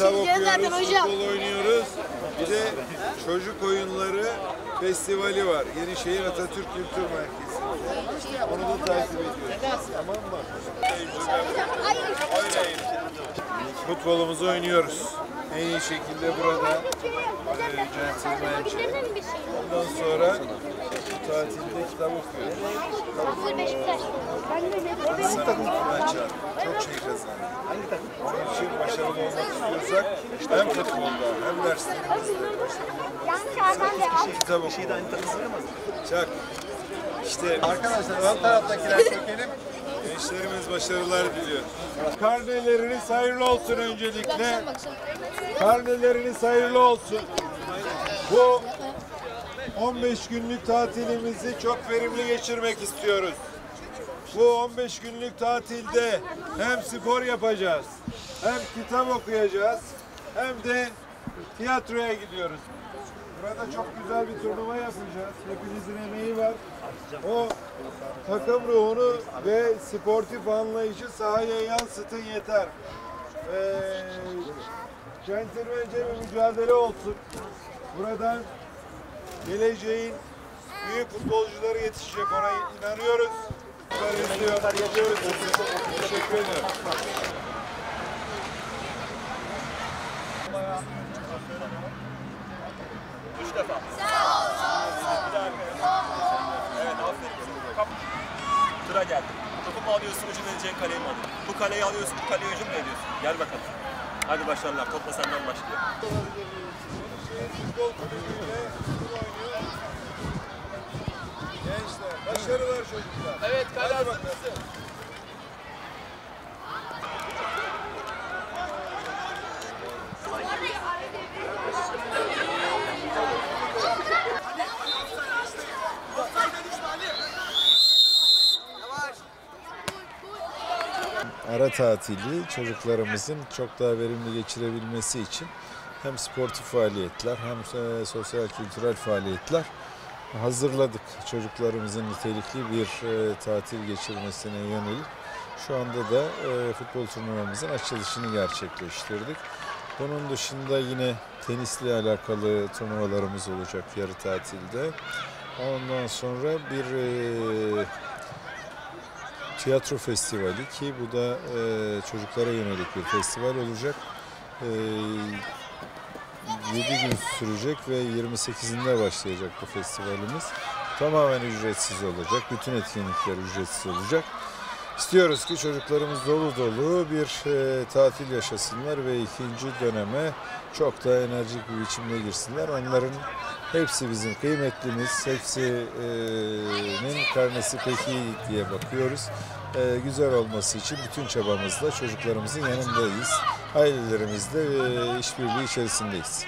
kitap çekeceğiz zaten okuyoruz, hocam. futbol oynuyoruz. Bir de çocuk oyunları festivali var. Yenişehir Atatürk Kültür Merkezi'nde. Onu da takip ediyoruz. Tamam mı? Futbolumuzu oynuyoruz. En iyi şekilde burada e, centilmence. Ondan sonra bu tatilde kitap okuyoruz. Sana ben çağırdım. Çok şey kazandım. Onun için başarılı olmak istiyorsak hem futbolda hem derslerimizde kitap okumak. Çak. İşte Arkadaşlar ön taraftakiler çekelim. Gençlerimiz başarılar diliyor. Karneleriniz hayırlı olsun öncelikle. Karneleriniz hayırlı olsun. Bu 15 günlük tatilimizi çok verimli geçirmek istiyoruz. Bu 15 günlük tatilde hem spor yapacağız, hem kitap okuyacağız, hem de tiyatroya gidiyoruz. Burada çok güzel bir turnuva yapacağız. Hepinizin emeği var. O takım ruhunu ve sportif anlayışı sahaya yansıtın yeter. Ee, centilmence bir mücadele olsun. Buradan geleceğin büyük futbolcuları yetişecek ona inanıyoruz. Teşekkür ederim. Sağ ol. Evet aferin. Kap. Tıra geldi. Topu mu alıyorsun hücum edeceğin kaleyi mi alıyorsun? Bu kaleyi alıyorsun, bu kaleye hücum mu ediyorsun? Gel bakalım. Hadi başarılar. Topla senden başlıyor. Futbol kulübüyle futbol oynuyor. Gençler, başarılar çocuklar. Evet, kale hazır Ara tatili çocuklarımızın çok daha verimli geçirebilmesi için hem sportif faaliyetler hem e, sosyal kültürel faaliyetler hazırladık. Çocuklarımızın nitelikli bir e, tatil geçirmesine yönelik. Şu anda da e, futbol turnuvamızın açılışını gerçekleştirdik. Bunun dışında yine tenisle alakalı turnuvalarımız olacak yarı tatilde. Ondan sonra bir e, tiyatro festivali ki bu da e, çocuklara yönelik bir festival olacak. E, 7 gün sürecek ve 28'inde başlayacak bu festivalimiz. Tamamen ücretsiz olacak. Bütün etkinlikler ücretsiz olacak. İstiyoruz ki çocuklarımız dolu dolu bir e, tatil yaşasınlar ve ikinci döneme çok daha enerjik bir biçimde girsinler. Onların hepsi bizim kıymetlimiz, hepsinin karnesi pek iyi diye bakıyoruz. E, güzel olması için bütün çabamızla çocuklarımızın yanındayız. Ailelerimizle e, işbirliği içerisindeyiz.